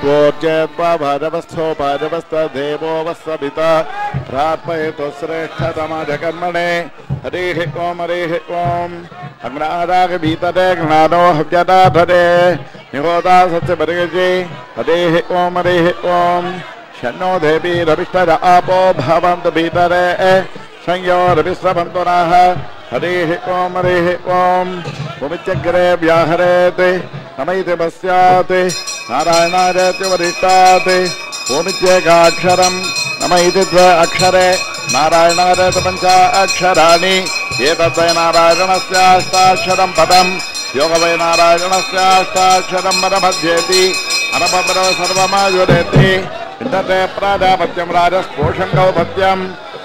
त्वोर्जेत्वा भाजवस्थो भाजवस्थदेवो वत्सविता प्रार्पयतु श्रेष्ठतमजकर्मणे हरिः ओं हरिः ॐ अग्नादागभीतरे ज्ञानो हव्यदाधरे निहोदा सत्यपरिगजे। ॐ ॐ शन्नो देवी रविष्टर आपो भीतरे। संयोरविश्रवन्तु नः हरिः ॐ हरिः ॐ पश्यात् నారాయణారేత్యవరిష్టాత్ ఓమిత్యేకాక్షరం నమ ఇది ద్వ అక్షరే నారాయణారేత పంచ అక్షరాణి ఏతద్వై నారాయణస్యాష్టాక్షరం పదం యోగవై నారాయణస్యాష్టాక్షరం పరమధ్యేతి అనపరవ సర్వమాజురేతి ఇంటే ప్రాజాపత్యం రాజస్పోషం గౌపత్యం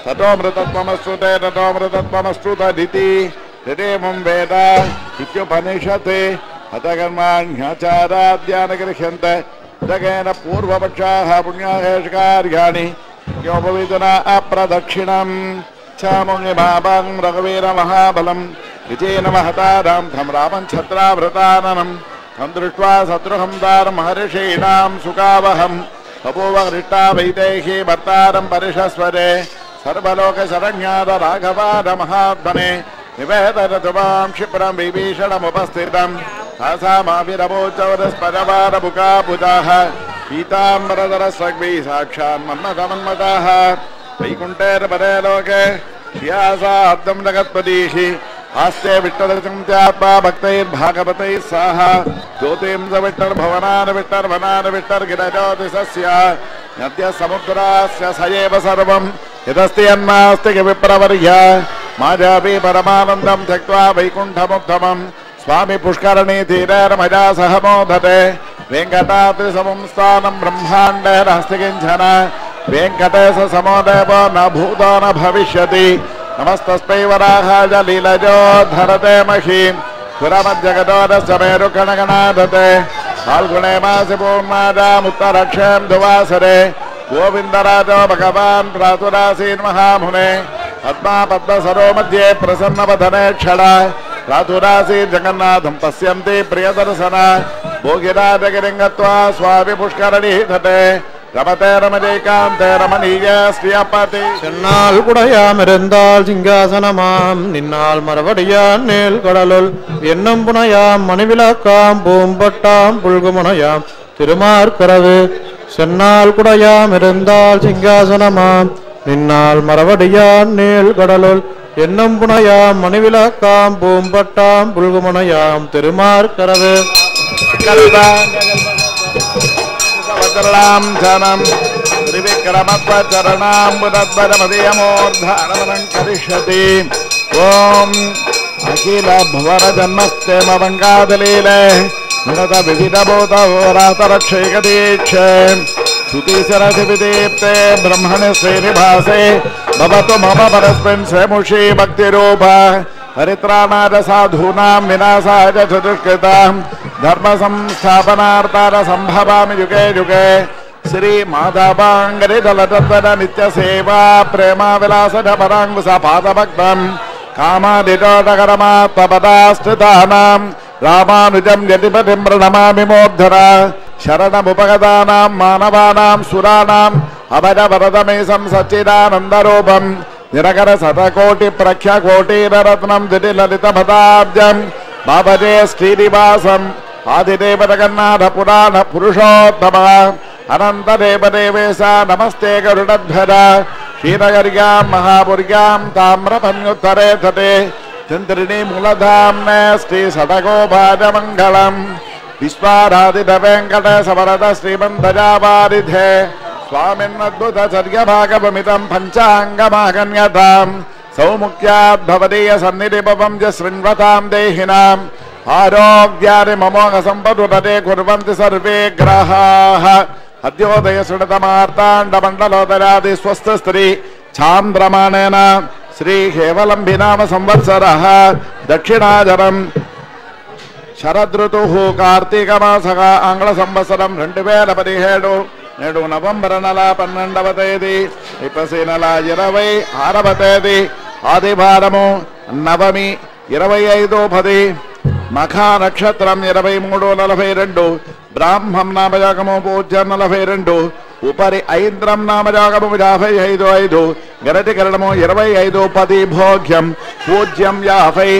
తటోమృతత్వమస్సుతే తటోమృతత్వమస్సుతరితి రిదేమం వేద ఇత్యుపనిషత్ मृतत्वमस्तु तदिति हृदेवं वेद इत्युपनिषत् हतकर्माण्याचाराद्यानि गृह्यन्त उदकेन पूर्वपक्षाः पुण्याहेषकार्याणि योपविदुना अप्रदक्षिणम्। चामुण्यभावं रघुवीरमहाबलं विजयेन महतारां तं रामं छत्रावृताननं तं दृष्ट्वा शत्रुहं दारमहर्षीणां सुखावहम्। बभूव हृष्टा वैदेही भर्तारं परिषस्वरे। सर्वलोकशरण्याद राघवाद महात्मने। निवेदनतुमां क्षिप्रं विभीषणमुपस्थितं तासामाभिरवोचौरस्परवारमुखाबुधाः पीताम्बरधरस्वग्भिः साक्षान् मन्मथमन्मताः वैकुण्ठेर्परे लोके श्रियासाब्दं विट्टरचिन्त्यात्मा भक्तैर्भागवतैः साह ज्योतिं स विट्टर्भवनान् विट्टर्गिरज्योतिषस्य स एव यदस्ति यन्नास्ति माजापि त्यक्त्वा वैकुण्ठमुत्तमम् स्वामि पुष्करणी धीरैर्मजा सह मोदते वेङ्कटाद्रिसमं स्थानं ब्रह्माण्डे नास्ति किंचन वेङ्कटेश समो देवो न भूतो न भविष्यति नमस्तस्मै वराहाय लीलजो धरते महीं सुरमज्जगदोरस्य मेरुकणगणाधते फाल्गुणे मासि पूर्णादामुत्तरक्षें दुवासरे गोविन्दराजो भगवान् प्रातुरासीन् महामुने पद्मा पद्मसरो मध्ये प्रसन्नवदने क्षण प्रातुरासीन् जगन्नाथं पश्यन्ति प्रियदर्शन भोगिराजगिरिं गत्वा स्वामि पुष्करणीः तटे रमते रमजैकान्ते रमणीय श्रियपति சென்னால் குடையாமிருந்தால் சிங்காசனமாம் நின்னால் மறுபடியான் நேல் கடலுள் எண்ணம் புனையாம் மணிவிளக்காம் பூம்பட்டாம் புல்குமுனையாம் திருமார்கரவு சென்னால் குடையாமிருந்தால் சிங்காசனமாம் நின்னால் மறுபடியான் நேல் கடலுள் எண்ணம்புணையாம் மணிவிளக்காம் பூம்பட்டாம் புல்குமணையாம் திருமார்கரவு சனம் திரிவிக்கிரமத்வச்சரணாம்புதத்வரமதியமோர்தாரவணம் கரிஷதி ஓம் அகில பவர ஜன்மஸ்தே மவங்காதலீல நிரத விவிதபூத ஓராதரட்சைகதீட்சே श्रीनिवासे भवतु मम परस्मिन् स्वमुषी भक्तिरूप हरित्राणाय साधूनां विनाशाय चतुष्कृतां धर्म संस्थापनार्थाय सम्भवामि युगे युगे श्री माधवाङ्गरिदलतत्वद नित्यसेवा प्रेमा विलासद पराङ्कुश पादभक्तम् रामानुजं यतिपतिं प्रणमामि मूर्धना शरणमुपगतानां मानवानां सुराणाम् अवद वरदमेशम् सच्चिदानन्दरूपम् निरकर सतकोटिप्रक्षकोटीरत्नम् ललितपदाब्दम् श्रीनिवासम् आदिदेवतकन्नाथपुराणपुरुषोत्तमः अनन्तदेवदेवेश नमस्ते गरुडध्वज श्रीनगर्याम् महापुर्यां ताम्रपन्युत्तरे धे चन्द्रिणी मूलधाम् विश्वाराधितवेङ्कट सवरद श्रीमन्दजावारिधे स्वामिन्नद्भुतचर्यभागवमितं पञ्चाङ्गमागम्यतां सौमुख्याद्भवदीय सन्निधिपवं च शृण्वतां देहिनाम् आरोग्यानि ममोघसम्पदुपदे कुर्वन्ति अद्योदय श्रणतमार्ताण्डमण्डलोदरादि स्वस्थ स्त्री छान्द्रमाणेन श्रीहेवलम्बिनाम संवत्सर दक्षिणाजरम् శరదృతు కార్తీక మాసగా ఆంగ్ల సంవత్సరం రెండు వేల పదిహేడు నేడు నవంబర్ నెల పన్నెండవ తేదీ ఇప్పసి నెల ఇరవై ఆరవ తేదీ ఆదివారము నవమి ఇరవై ఐదు పది మఖా నక్షత్రం ఇరవై మూడు నలభై రెండు బ్రాహ్మం నామజాగము పూజ్యం నలభై రెండు ఉపరి ఐంద్రం నామజాగము యాభై ఐదు ఐదు గరటికరణము ఇరవై ఐదు పది భోగ్యం పూజ్యం యాభై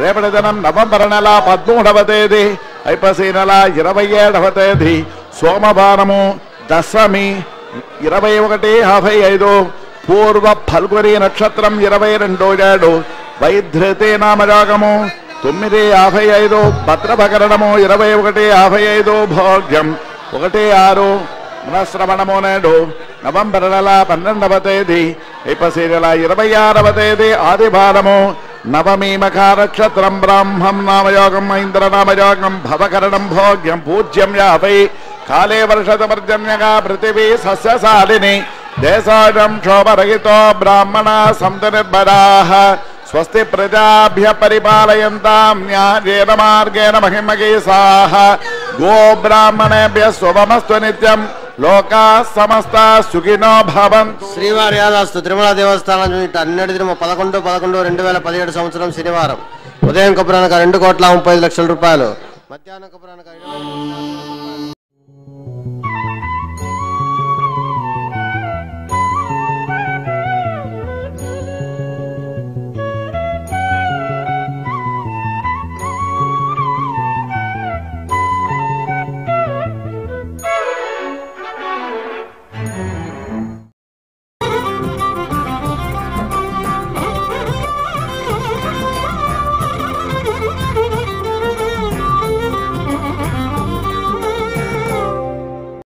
రేపటి దినం నవంబర్ నెల పదమూడవ తేదీ ఐపసి నెల ఇరవై ఏడవ తేదీ సోమవారము దశమి ఇరవై ఒకటి యాభై ఐదు పూర్వ ఫల్గురి నక్షత్రం ఇరవై రెండు ఏడు వైధృతి నామరాగము తొమ్మిది యాభై ఐదు భద్రభకరణము ఇరవై ఒకటి యాభై ఐదు భోగ్యం ఒకటి ఆరు పునఃశ్రవణము నేడు నవంబర్ నెల పన్నెండవ తేదీ ఇప్పసీ నెల ఇరవై ఆరవ తేదీ ఆదివారము నవమీమకారక్షత్రం బ్రాహ్మం నామయోగం ఐంద్రనామయోగం భవకరణం భోగ్యం పూజ్యం యాపై కాళే వర్షతమర్జన్యగా పృథివీ సస్యశాలిని దేశాటం క్షోభరహితో బ్రాహ్మణ సంత నిర్భరా స్వస్తి ప్రజాభ్య పరిపాలయంతా న్యాయేన మార్గేణ మహిమగీసా గో బ్రాహ్మణేభ్య శుభమస్తు నిత్యం లోకా సమస్త సుఖినో భవన్ శ్రీవారి యాదాస్తు తిరుమల దేవస్థానం యూనిట్ అన్నటి దినము పదకొండు పదకొండు రెండు వేల పదిహేడు సంవత్సరం శనివారం. ఉదయం కపురానికి రెండు కోట్ల ముప్పై లక్షల రూపాయలు. మధ్యాహ్నం కపురానికి